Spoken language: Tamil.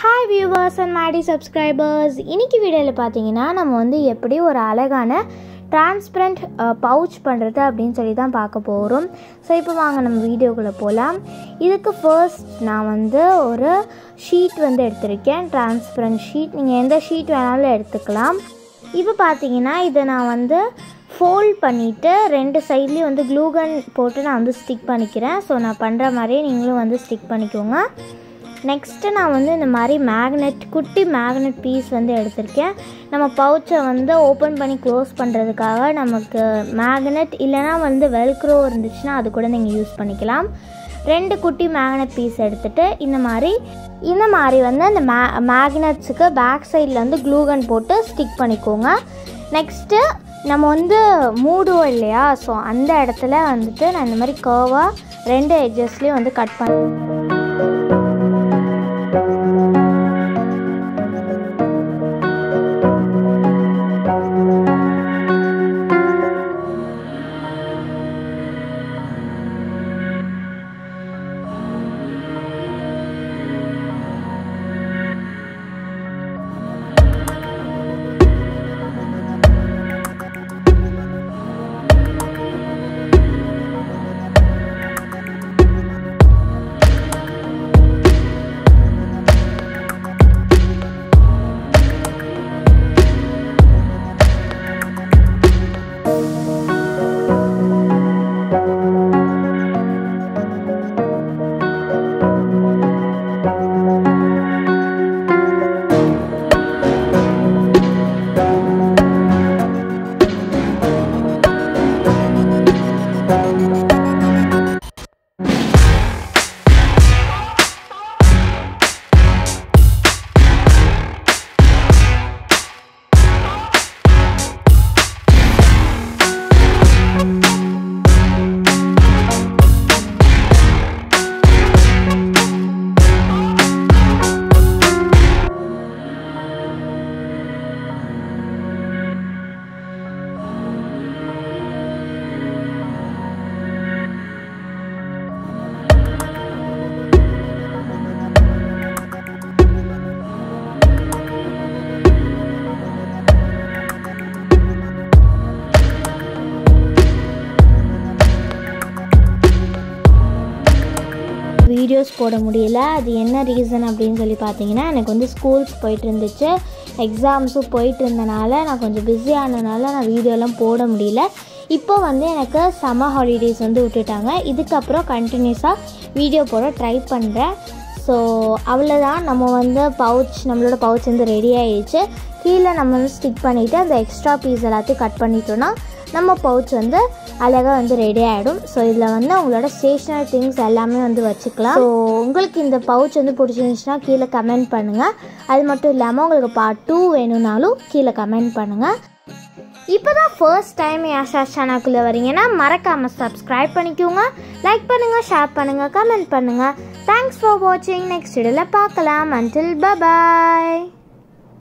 Hi viewers and my subscribers இன்னைக்கு வீடியோவில் பார்த்தீங்கன்னா நம்ம வந்து எப்படி ஒரு அழகான டிரான்ஸ்பரண்ட் பவுச் பண்ணுறது அப்படின்னு சொல்லி தான் பார்க்க போகிறோம் ஸோ இப்போ வாங்க நம்ம வீடியோக்குள்ளே போகலாம் இதுக்கு ஃபர்ஸ்ட் நான் வந்து ஒரு ஷீட் வந்து எடுத்திருக்கேன். டிரான்ஸ்பரண்ட் ஷீட் நீங்கள் எந்த ஷீட் வேணாலும் எடுத்துக்கலாம். இப்போ பார்த்தீங்கன்னா இதை நான் வந்து ஃபோல்ட் பண்ணிவிட்டு ரெண்டு சைட்லேயும் வந்து க்ளூகன் போட்டு நான் வந்து ஸ்டிக் பண்ணிக்கிறேன். ஸோ நான் பண்ணுற மாதிரியே நீங்களும் வந்து ஸ்டிக் பண்ணிக்கோங்க. நெக்ஸ்ட்டு நான் வந்து இந்த மாதிரி மேக்னெட் குட்டி மேக்னெட் பீஸ் வந்து எடுத்திருக்கேன். நம்ம பவுச்சை வந்து ஓப்பன் பண்ணி க்ளோஸ் பண்ணுறதுக்காக நமக்கு மேக்னெட் இல்லைனா வந்து வெல்க்ரோ இருந்துச்சுன்னா அது கூட நீங்கள் யூஸ் பண்ணிக்கலாம். ரெண்டு குட்டி மேக்னெட் பீஸ் எடுத்துகிட்டு இந்த மாதிரி இந்த மாதிரி வந்து அந்த மே மேக்னட்ஸுக்கு பேக் சைடில் வந்து க்ளூகன் போட்டு ஸ்டிக் பண்ணிக்கோங்க. நெக்ஸ்ட்டு நம்ம வந்து மூடுவோம் இல்லையா? ஸோ அந்த இடத்துல வந்துட்டு நான் இந்த மாதிரி கர்வாக ரெண்டு எட்ஜஸ்லேயும் வந்து கட் பண்ணேன் வீடியோஸ் போட முடியல. அது என்ன ரீசன் அப்படின்னு சொல்லி பார்த்தீங்கன்னா எனக்கு வந்து ஸ்கூல்ஸ் போயிட்டு இருந்துச்சு. எக்ஸாம்ஸும் போயிட்டு இருந்தனால நான் கொஞ்சம் பிஸி ஆனதுனால நான் வீடியோலாம் போட முடியல. இப்போ வந்து எனக்கு சம்மர் ஹாலிடேஸ் வந்து விட்டுட்டாங்க. இதுக்கப்புறம் கண்டினியூஸாக வீடியோ போட ட்ரை பண்ணுறேன் ஸோ அவ்வளோதான் நம்ம வந்து பவுச் நம்மளோட பவுச் வந்து ரெடி ஆகிடுச்சு கீழே நம்ம வந்து ஸ்டிக் பண்ணிவிட்டு அந்த எக்ஸ்ட்ரா பீஸ் எல்லாத்தையும் கட் பண்ணிட்டோன்னா நம்ம பவுச் வந்து அழகாக வந்து ரெடி ஆகிடும் ஸோ இதில் வந்து உங்களோட ஸ்டேஷ்னரி திங்ஸ் எல்லாமே வந்து வச்சுக்கலாம். ஸோ உங்களுக்கு இந்த பவுச் வந்து பிடிச்சிருந்துச்சுன்னா கீழே கமெண்ட் பண்ணுங்கள் அது மட்டும் இல்லாமல் உங்களுக்கு பார்ட் டூ வேணும்னாலும் கீழே கமெண்ட் பண்ணுங்கள் இப்போ தான் ஃபர்ஸ்ட் டைம் யாஷா சேனலுக்குள்ளே வரீங்கன்னா மறக்காமல் சப்ஸ்கிரைப் பண்ணிக்கோங்க. லைக் பண்ணுங்கள் ஷேர் பண்ணுங்கள் கமெண்ட் பண்ணுங்கள் தேங்க்ஸ் ஃபார் வாட்சிங் நெக்ஸ்ட் இதில் பார்க்கலாம். Until bye bye